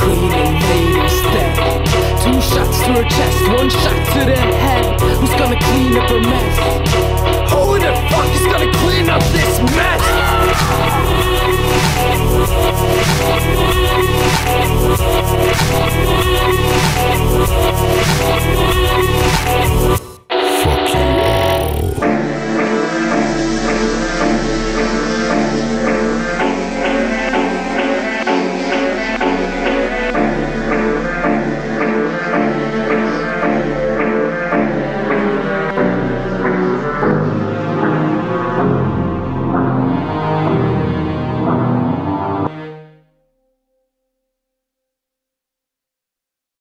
clean baby step. Two shots to her chest, one shot to the head. Who's gonna clean up her mess?